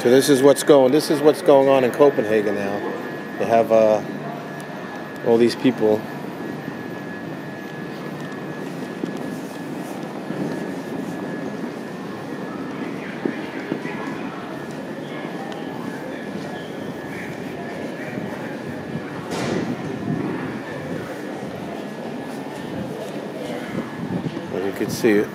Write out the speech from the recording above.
So this is what's going. This is what's going on in Copenhagen now. They have uh, all these people. You can see it.